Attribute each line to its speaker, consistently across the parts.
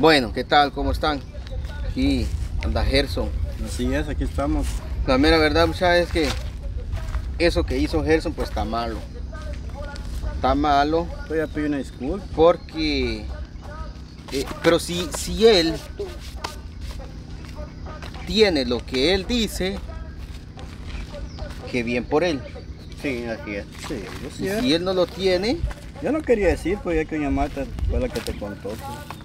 Speaker 1: Bueno, ¿qué tal? ¿Cómo están? Aquí anda Gerson.
Speaker 2: Así es, aquí estamos.
Speaker 1: La mera verdad, muchachos, es que eso que hizo Gerson, pues está malo. Está malo
Speaker 2: Voy a pedir una disculpa.
Speaker 1: porque... eh, pero si, si él tiene lo que él dice, que bien por él.
Speaker 2: Sí, así es. Sí, yo sí
Speaker 1: si él no lo tiene,
Speaker 2: Yo no quería decir, pues ya que doña Marta fue la que te contó. pues.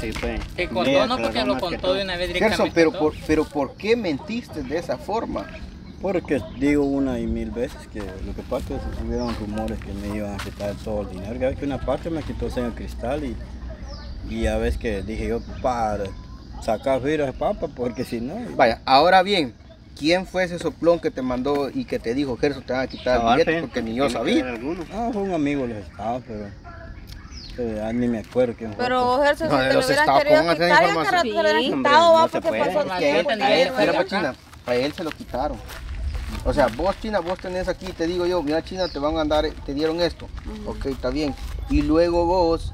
Speaker 2: Sí, pues.
Speaker 3: Que contó, no porque lo contó de una vez
Speaker 1: Gerson,
Speaker 3: directamente.
Speaker 1: pero por, pero ¿por qué mentiste de esa forma?
Speaker 2: Porque digo una y mil veces que lo que pasa es que hubieron rumores que me iban a quitar todo el dinero. Ya ves que una parte me quitó señor cristal y, y a veces que dije yo para sacar virus de papa porque si no.
Speaker 1: Vaya, ahora bien, ¿quién fue ese soplón que te mandó y que te dijo, Gerson, te van a quitar el billete? Porque ni yo sabía.
Speaker 2: Ah, fue un amigo de los estados, pero, pero ya ni me acuerdo quién fue.
Speaker 4: Pero Gerson,
Speaker 1: No,
Speaker 4: si te lo
Speaker 1: los
Speaker 4: hubieran
Speaker 1: estados,
Speaker 4: querido quitar, ya
Speaker 1: información.
Speaker 4: cara te lo hubieran quitado, va, porque pasó tiempo. y
Speaker 3: que
Speaker 1: Mira, China, a él se lo quitaron. O sea, vos China, vos tenés aquí, te digo yo, mira China, te van a dar, te dieron esto. Ok, está bien. Y luego vos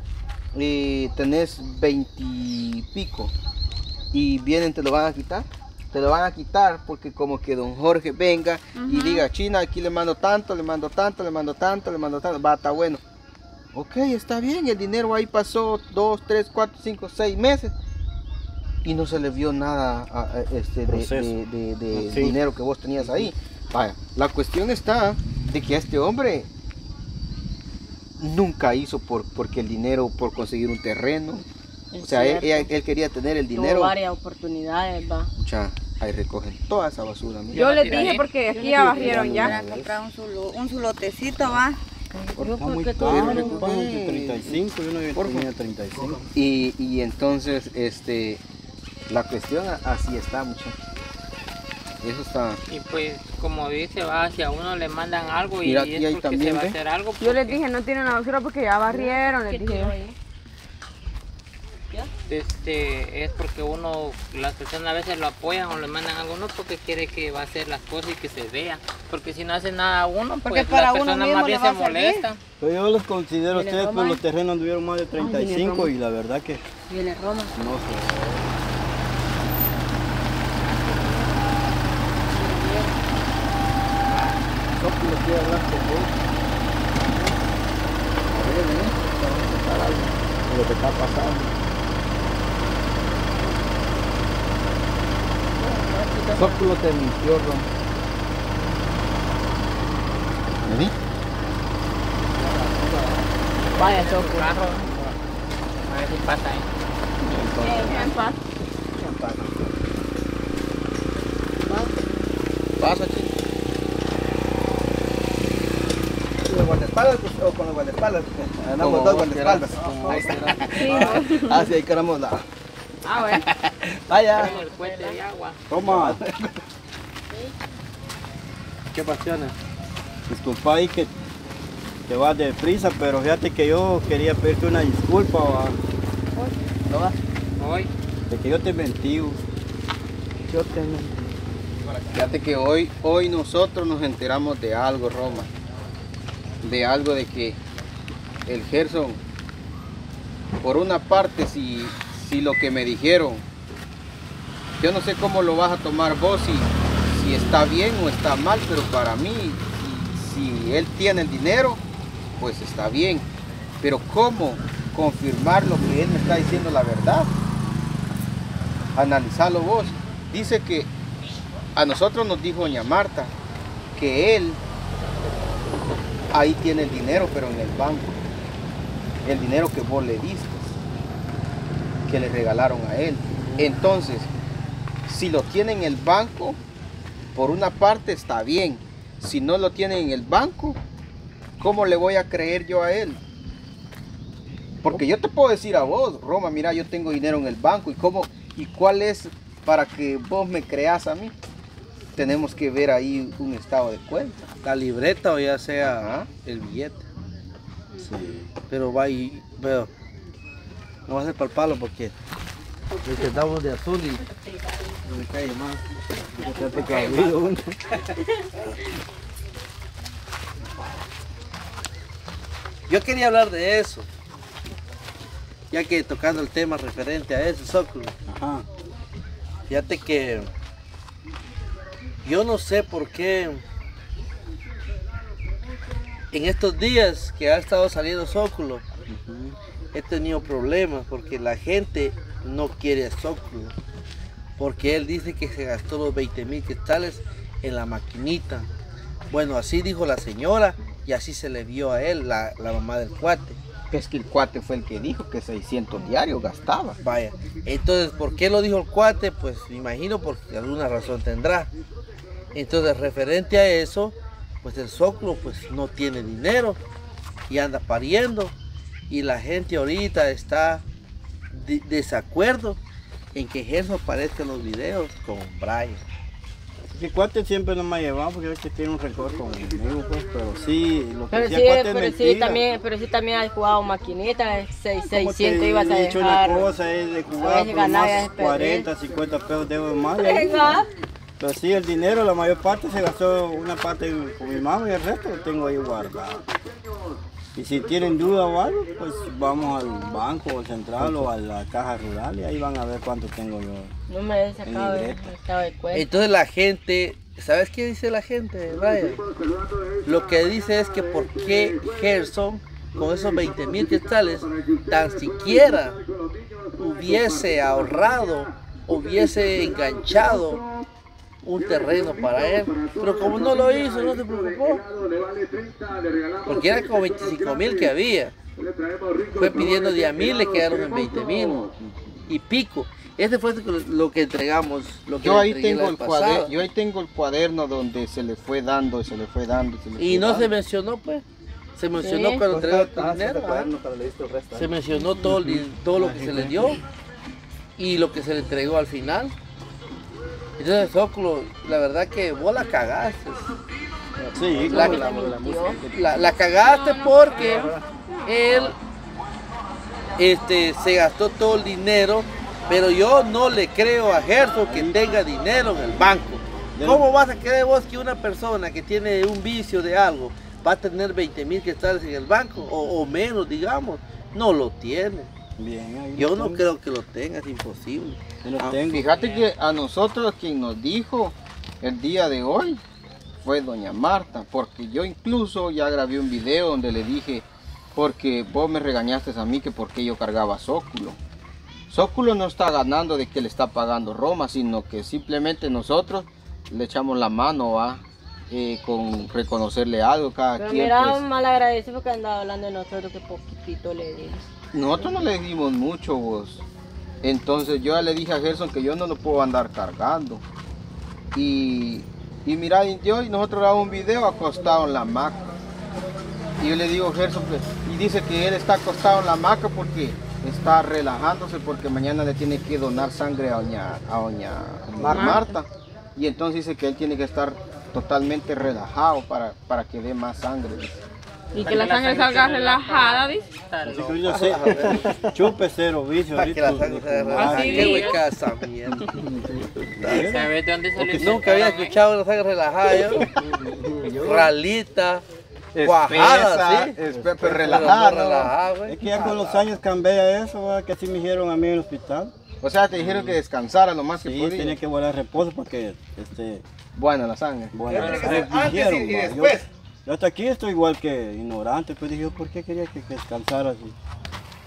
Speaker 1: eh, tenés veintipico y vienen, te lo van a quitar. Te lo van a quitar porque como que don Jorge venga y diga, China, aquí le mando tanto, le mando tanto, le mando tanto, le mando tanto, va, está bueno. Ok, está bien, el dinero ahí pasó dos, tres, cuatro, cinco, seis meses y no se le vio nada a- a- este, de,
Speaker 2: Proceso.
Speaker 1: de- de- de
Speaker 2: Sí.
Speaker 1: dinero que vos tenías ahí. Vaya, la cuestión está de que a este hombre nunca hizo por, porque el dinero, por conseguir un terreno. O sea, él, él- él quería tener el
Speaker 4: Tuvo
Speaker 1: dinero.
Speaker 4: varias oportunidades, va.
Speaker 1: Mucha, ahí recogen toda esa basura. mira.
Speaker 4: Yo les dije porque aquí ya barrieron ya.
Speaker 5: Para comprar un, un solotecito, va.
Speaker 2: Está muy
Speaker 1: qué
Speaker 2: caro,
Speaker 1: todo-
Speaker 2: le pagan de 35 y uno
Speaker 1: Por
Speaker 2: tenía 35.
Speaker 1: Y, y entonces, este, la cuestión a- así está, muchachos. Eso está.
Speaker 3: Y pues, como dice, va, si a uno le mandan algo y
Speaker 1: aquí
Speaker 3: es porque
Speaker 1: también,
Speaker 3: se va a
Speaker 1: ¿ve?
Speaker 3: hacer algo.
Speaker 4: Yo les
Speaker 3: porque,
Speaker 4: dije, no tienen la basura porque ya barrieron, les dije.
Speaker 3: Este, es porque uno, las personas a veces lo apoyan o le mandan algo, no porque quiere que va a hacer las cosas y que se vea. Porque si no hace nada uno,
Speaker 5: Porque
Speaker 3: pues
Speaker 5: para
Speaker 3: las
Speaker 5: uno
Speaker 3: personas más bien se
Speaker 5: a
Speaker 3: molestan.
Speaker 2: Pero yo los considero a ustedes, pues los terrenos anduvieron más de 35
Speaker 4: Roma.
Speaker 2: y la verdad que
Speaker 4: Viene Roma.
Speaker 2: no sé.
Speaker 1: A a lo que está pasando. Sócrates te mintió, Ron. ¿Vení?
Speaker 4: Vaya, choco.
Speaker 3: Carro, a ver si pasa ahí.
Speaker 4: Paz.
Speaker 1: Pasa, chico.
Speaker 6: ¿Con los guardaespaldas pues, o con los guardaespaldas? Andamos dos guardaespaldas.
Speaker 1: como vos quieras.
Speaker 6: Ah, sí, ahí queremos la.
Speaker 4: Ah, bueno.
Speaker 6: Vaya.
Speaker 3: Como el de agua.
Speaker 2: Toma. ¿Qué pasiones? Disculpa ahí que te vas deprisa, pero fíjate que yo quería pedirte una disculpa, va,
Speaker 3: Hoy,
Speaker 2: de que yo te mentí. va. Yo te mentí.
Speaker 1: Fíjate que hoy, hoy nosotros nos enteramos de algo, Roma. De algo de que el Gerson, por una parte, si, si lo que me dijeron, yo no sé cómo lo vas a tomar vos, si, si está bien o está mal, pero para mí, si, él tiene el dinero, pues está bien. Pero ¿cómo confirmar lo que él me está diciendo la verdad? Analizarlo vos. Dice que a nosotros nos dijo doña Marta que él ahí tiene el dinero, pero en el banco. El dinero que vos le diste, que le regalaron a él. Entonces, si lo tiene en el banco, por una parte está bien. Si no lo tiene en el banco, ¿cómo le voy a creer yo a él? Porque yo te puedo decir a vos, Roma, mira, yo tengo dinero en el banco y cómo y cuál es para que vos me creas a mí. Tenemos que ver ahí un estado de cuenta.
Speaker 6: La libreta o ya sea
Speaker 1: Ajá.
Speaker 6: el billete.
Speaker 2: Sí.
Speaker 6: Pero va y veo. No va a ser para el palo porque el que estamos de azul y no me cae más.
Speaker 2: Que ha habido uno.
Speaker 6: Yo quería hablar de eso. ya que tocando el tema referente a eso,
Speaker 2: Ajá.
Speaker 6: fíjate que yo no sé por qué en estos días que ha estado saliendo Zócalo, he tenido problemas porque la gente no quiere a Zócalo. Porque él dice que se gastó los 20 mil quetzales en la maquinita. Bueno, así dijo la señora y así se le vio a él, la, la mamá del cuate.
Speaker 1: Es que el cuate fue el que dijo que 600 diarios gastaba.
Speaker 6: Vaya, entonces, ¿por qué lo dijo el cuate? Pues me imagino porque alguna razón tendrá. Entonces, referente a eso, pues el Zócalo pues no tiene dinero y anda pariendo. Y la gente ahorita está de desacuerdo en que Gerson aparezca en los videos con Brian.
Speaker 2: Que cuate siempre no me ha llevado porque es que tiene un rencor conmigo, pues, pero sí, lo que
Speaker 4: Pero
Speaker 2: decía
Speaker 4: sí,
Speaker 2: cuate es
Speaker 4: pero sí,
Speaker 2: mentira.
Speaker 4: también, pero sí también has jugado maquinita, eh, seis-
Speaker 2: Como
Speaker 4: 600
Speaker 2: te
Speaker 4: ibas a
Speaker 2: he dicho
Speaker 4: dejar.
Speaker 2: una cosa, es de jugar
Speaker 4: ganar
Speaker 2: más
Speaker 4: es perder.
Speaker 2: 40, 50 pesos debo más. Pero sí, el dinero, la mayor parte se gastó una parte con mi mamá y el resto lo tengo ahí guardado. Y si tienen duda o algo, pues vamos al banco o al central o a la caja rural y ahí van a ver cuánto tengo yo.
Speaker 4: No me he sacado el estado de cuenta.
Speaker 6: Entonces la gente, ¿sabes qué dice la gente, Brian? Lo que dice es que por qué Gerson, con esos 20 mil quetzales, tan siquiera hubiese ahorrado, hubiese enganchado un terreno para él. Pero como no lo hizo, no se preocupó. Porque era como 25 mil que había. Fue pidiendo 10 mil, le quedaron en 20 mil y pico. Este fue lo que entregamos. Lo que
Speaker 1: Yo ahí tengo el cuaderno, yo ahí tengo el cuaderno donde se le fue dando y se le fue dando y se le
Speaker 6: Y
Speaker 1: fue
Speaker 6: no se mencionó, pues. Se mencionó
Speaker 4: Sí.
Speaker 6: cuando entregó el
Speaker 2: Ah,
Speaker 6: dinero. ajá. Se mencionó todo, el todo lo que se le dio y lo que se le entregó al final. Entonces, Zócalo, la verdad que vos la cagaste.
Speaker 2: Sí,
Speaker 6: La,
Speaker 2: la-
Speaker 6: la- la cagaste porque él este, se gastó todo el dinero, pero yo no le creo a Gerson que tenga dinero en el banco. ¿Cómo vas a creer vos que una persona que tiene un vicio de algo va a tener 20 mil quetzales en el banco o, o menos, digamos? No lo tiene.
Speaker 2: Bien,
Speaker 6: Yo no creo que lo tenga, es imposible.
Speaker 2: Yo
Speaker 1: Ah,
Speaker 2: tengo.
Speaker 1: Fíjate que a nosotros quien nos dijo el día de hoy fue doña Marta, porque yo incluso ya grabé un video donde le dije, porque vos me regañaste a mí que porque yo cargaba Zóculo. Zóculo no está ganando de que le está pagando Roma, sino que simplemente nosotros le echamos la mano a con reconocerle algo cada
Speaker 4: Pero
Speaker 1: quien.
Speaker 4: mira,
Speaker 1: pues.
Speaker 4: mal agradecido porque andaba hablando de nosotros que poquitito le dimos.
Speaker 1: Nosotros no le dimos mucho vos. Entonces yo ya le dije a Gerson que yo no lo puedo andar cargando. Y, y mira, y yo y nosotros grabamos un video acostado en la hamaca. Y yo le digo a Gerson que, y dice que él está acostado en la hamaca porque está relajándose porque mañana le tiene que donar sangre a doña, a doña Marta. Y entonces dice que él tiene que estar totalmente relajado para, para que dé más sangre. dice.
Speaker 4: Y que la sangre salga relajada, dice.
Speaker 2: Así que yo sé, chupe cero vicio.
Speaker 6: Para que la
Speaker 2: ahorita,
Speaker 6: sangre
Speaker 2: madre.
Speaker 4: Así
Speaker 6: Qué
Speaker 4: diga.
Speaker 6: huecaza, mierda.
Speaker 3: ¿Sabes de dónde salió
Speaker 6: Nunca había
Speaker 3: eh?
Speaker 6: escuchado una sangre relajada yo. Ralita, cuajada, ¿sí?
Speaker 1: Pero relajada,
Speaker 6: relajada.
Speaker 2: Es que ya con los años cambié eso, que así me dijeron a mí en el hospital.
Speaker 1: O sea, te dijeron que descansara lo más que
Speaker 2: Sí,
Speaker 1: podía.
Speaker 2: tenía que guardar reposo porque, este,
Speaker 1: Buena la sangre. que
Speaker 2: me
Speaker 1: ser antes y- después.
Speaker 2: Yo, hasta aquí estoy igual que ignorante, pues dije, yo, ¿por qué quería que, que descansara así?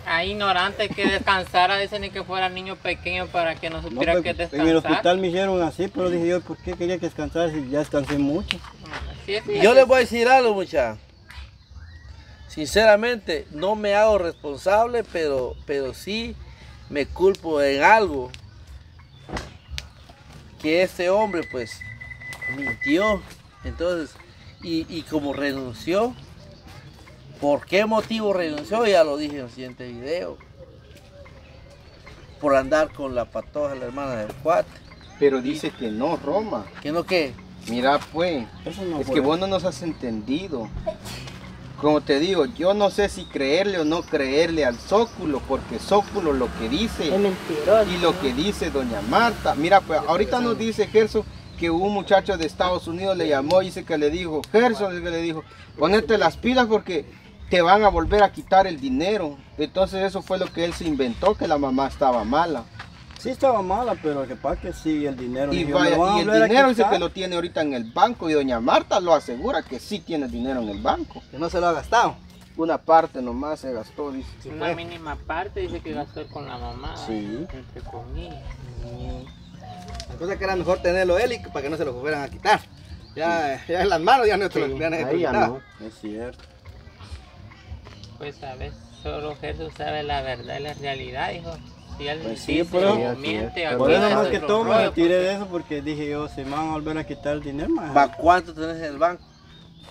Speaker 3: Ah, ignorante que descansara, dicen ni que fuera niño pequeño para que no
Speaker 2: No,
Speaker 3: supiera
Speaker 2: pues,
Speaker 3: que
Speaker 2: en el
Speaker 3: descansar.
Speaker 2: hospital me dijeron así, pero dije yo, ¿por qué quería que descansara si ya descansé mucho?
Speaker 3: Así es,
Speaker 6: Yo les voy a decir algo, muchachos. Sinceramente, no me hago responsable, pero, pero sí me culpo en algo. Que este hombre, pues, mintió. Entonces, y, y como renunció, ¿por qué motivo renunció? Ya lo dije en el siguiente video. Por andar con la patoja, la hermana del cuate.
Speaker 1: Pero dice que no, Roma.
Speaker 6: ¿Que no qué?
Speaker 1: Mira, pues,
Speaker 2: Eso no
Speaker 1: es que vos no nos has entendido. Como te digo, yo no sé si creerle o no creerle al Zóculo, porque Zóculo lo que
Speaker 4: Es
Speaker 1: dice
Speaker 4: mentiroso.
Speaker 1: y lo que dice doña Marta. Mira, pues ahorita nos dice Gerson que un muchacho de Estados Unidos le llamó y dice que le dijo, Gerson es que le dijo, ponete las pilas porque te van a volver a quitar el dinero. Entonces eso fue lo que él se inventó, que la mamá estaba mala.
Speaker 2: Sí estaba mala, pero que pasa es que sí, el dinero.
Speaker 1: Y,
Speaker 2: dije,
Speaker 1: vaya- y el dinero dice que lo tiene ahorita en el banco y doña Marta lo asegura que sí tiene dinero en el banco.
Speaker 6: Que no se lo ha gastado.
Speaker 1: Una parte nomás se gastó, dice.
Speaker 3: Una mínima parte dice que gastó con la mamá.
Speaker 2: Sí.
Speaker 3: Entre comillas.
Speaker 6: La cosa que era mejor tenerlo él y para que no se lo fueran a quitar. Ya, ya en las manos ya no te lo ya no.
Speaker 2: Es cierto.
Speaker 3: Pues a veces solo Jesús sabe la verdad y la realidad, hijo. Si él
Speaker 2: Pues sí, pero-
Speaker 3: miente,
Speaker 2: Por eso
Speaker 3: es
Speaker 2: más que todo me retiré de eso porque dije yo, se me van a volver a quitar el dinero, más.
Speaker 6: ¿Para cuánto tenés en el banco?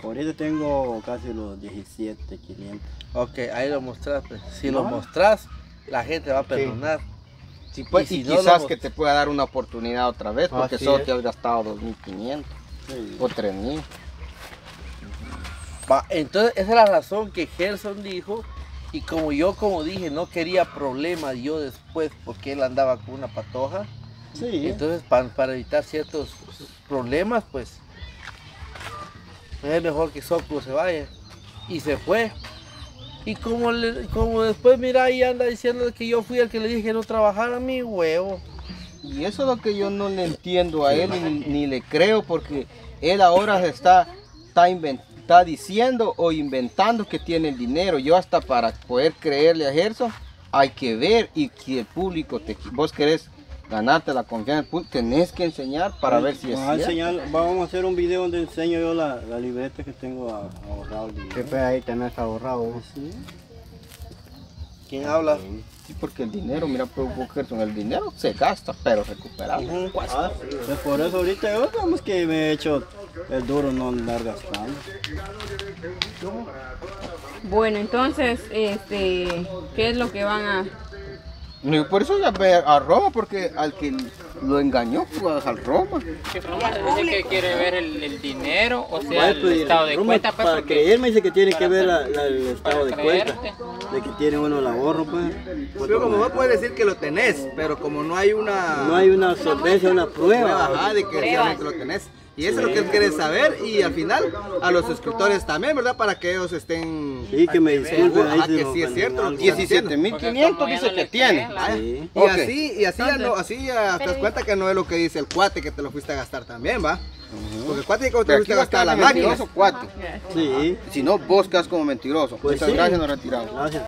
Speaker 2: Ahorita tengo casi los 17, 500.
Speaker 6: Ok, ahí lo mostrás. pues. Si
Speaker 2: No.
Speaker 6: lo mostrás, la gente va a perdonar.
Speaker 1: Sí, pues,
Speaker 6: Y
Speaker 1: y,
Speaker 6: si no lo
Speaker 1: quizás que te pueda dar una oportunidad otra vez, porque
Speaker 2: Así
Speaker 1: solo
Speaker 2: es.
Speaker 1: te has gastado 2.500
Speaker 2: Sí.
Speaker 1: o 3.000.
Speaker 6: Va, entonces esa es la razón que Gerson dijo y como yo como dije no quería problemas yo después porque él andaba con una patoja
Speaker 2: Sí.
Speaker 6: entonces pa- para evitar ciertos problemas pues es mejor que Soklo se vaya y se fue y como le- como después mira ahí anda diciendo que yo fui el que le dije que no trabajara mi huevo
Speaker 1: Y eso es lo que yo no le entiendo a él ni, ni le creo porque él ahora se está, está, diciendo o inventando que tiene el dinero. Yo hasta para poder creerle a Gerson hay que ver y si el público, te, vos querés ganarte la confianza del público, tenés que enseñar para ver si es
Speaker 2: Vamos a,
Speaker 1: cierto.
Speaker 2: enseñar- vamos a hacer un video donde enseño yo la, la libreta que tengo ahorrado.
Speaker 7: ¿Qué fue ahí tenés ahorrado?
Speaker 2: Sí.
Speaker 6: ¿quién habla?
Speaker 1: Sí, porque el dinero, mira, pues, Gerson, el dinero se gasta, pero recuperable.
Speaker 2: Ah, pues por eso ahorita yo digamos que me he hecho el duro no andar gastando.
Speaker 5: Bueno, entonces, este, ¿qué es lo que van a...?
Speaker 1: No, y por eso ya ve a Roma, porque al que lo engañó fue al Roma.
Speaker 3: Que Roma dice que quiere ver el, el dinero, o sea, el
Speaker 2: pues,
Speaker 3: estado de
Speaker 2: Roma,
Speaker 3: cuenta. Pues,
Speaker 2: para
Speaker 3: porque-
Speaker 2: creerme dice que tiene que ver la- la- el estado de cuenta.
Speaker 3: creerte.
Speaker 2: De que tiene uno el ahorro, pues.
Speaker 6: Pero como vos puedes decir que lo tenés, pero como no hay una...
Speaker 2: No hay una solvencia, una prueba.
Speaker 6: Ajá, de que realmente lo tenés. Y eso es lo que él quiere saber y al final a los suscriptores también, ¿verdad? Para que ellos estén...
Speaker 2: Sí, que me disculpen ahí si
Speaker 6: que sí es
Speaker 2: ofendí
Speaker 6: cierto,
Speaker 2: en
Speaker 6: lo
Speaker 2: algo.
Speaker 6: que están diciendo.
Speaker 1: 17.500
Speaker 3: Porque
Speaker 1: dice que tiene.
Speaker 3: creen,
Speaker 2: Sí.
Speaker 6: Y
Speaker 1: Ok.
Speaker 6: así, y así ya no, así ya te das cuenta que no es lo que dice el cuate que te lo fuiste a gastar también, ¿va? Porque dice que te
Speaker 1: Pero
Speaker 6: lo
Speaker 1: aquí
Speaker 6: fuiste a
Speaker 1: va a
Speaker 6: gastar la máquina.
Speaker 1: mentiroso, cuate.
Speaker 2: Sí,
Speaker 1: Si no, vos quedas como mentiroso.
Speaker 2: Pues
Speaker 1: Muchas
Speaker 2: sí.
Speaker 1: gracias, nos retiramos.
Speaker 2: gracias.